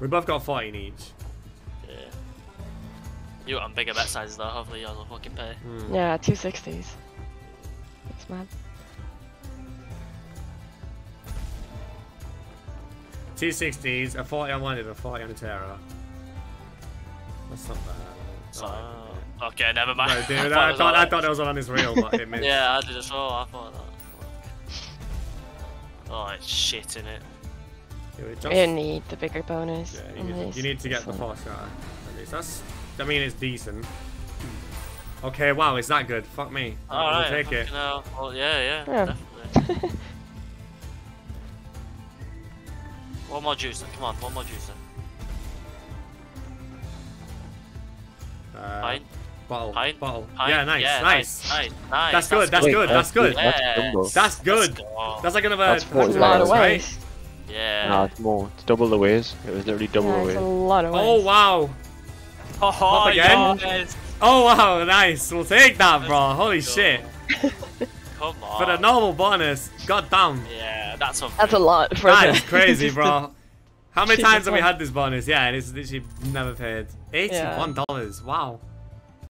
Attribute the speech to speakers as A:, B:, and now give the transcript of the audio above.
A: We both got 14 each.
B: Yeah. You got on bigger bet sizes though, hopefully yours will fucking pay.
A: Hmm.
C: Yeah, two sixties. That's mad.
A: Two 60s, a 40 on one and a 40 on a Terra. That's not bad.
B: So,
A: Oh,
B: okay, never mind.
A: No, dude,
B: it
A: I
B: was
A: thought, I thought there was one on this reel, but it missed.
B: Yeah, I did as well. I thought that. Oh, it's shit in it.
A: Yeah, it just-
C: didn't need the bigger bonus.
A: yeah, you, need, you need to get the
C: one.
A: four shot. At least that's. I mean, it's decent. Okay, wow, is that good? Fuck me.
B: All
A: I'll
B: right,
A: take it.
B: hell. Well, yeah, yeah,
C: Yeah.
B: definitely. one more juicer. Come on, one more juicer.
A: Uh,
B: Pint,
A: bottle,
B: Pint,
A: bottle.
B: pint.
A: Yeah, nice,
B: yeah,
A: nice.
B: nice, nice.
A: That's good, that's
D: Wait,
A: good, that's good.
D: That's
B: Yeah.
D: jumbo.
A: That's good.
B: Let's go.
A: That's like another.
D: That's
C: That's a
D: 40
C: lot of
D: rounds,
A: right?
C: ways.
B: Yeah.
D: No, it's more. It's double the ways. It was literally double
C: Yeah,
D: the
C: it's a lot of oh, ways.
A: Oh wow!
B: Oh,
A: Pop oh, again?
B: yes.
A: Oh wow! Nice. We'll take that, bro. Holy
B: Let's
A: shit!
B: Come on.
A: For the normal bonus, god damn.
B: Yeah, that's a.
C: That's a lot for
A: That
C: the-
A: is crazy, bro. How many times have we had this bonus? Yeah, and it's literally never paid. Eighty-one dollars. Wow.